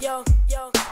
yo, yo.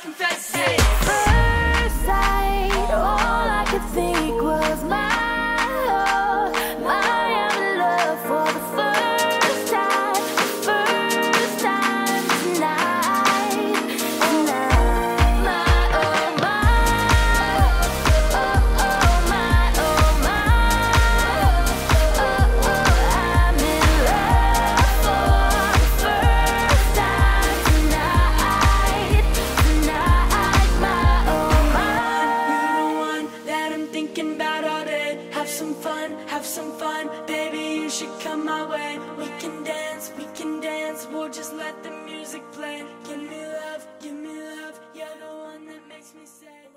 confess. some fun. Baby, you should come my way. We can dance, we can dance. We'll just let the music play. Give me love, give me love. You're the one that makes me say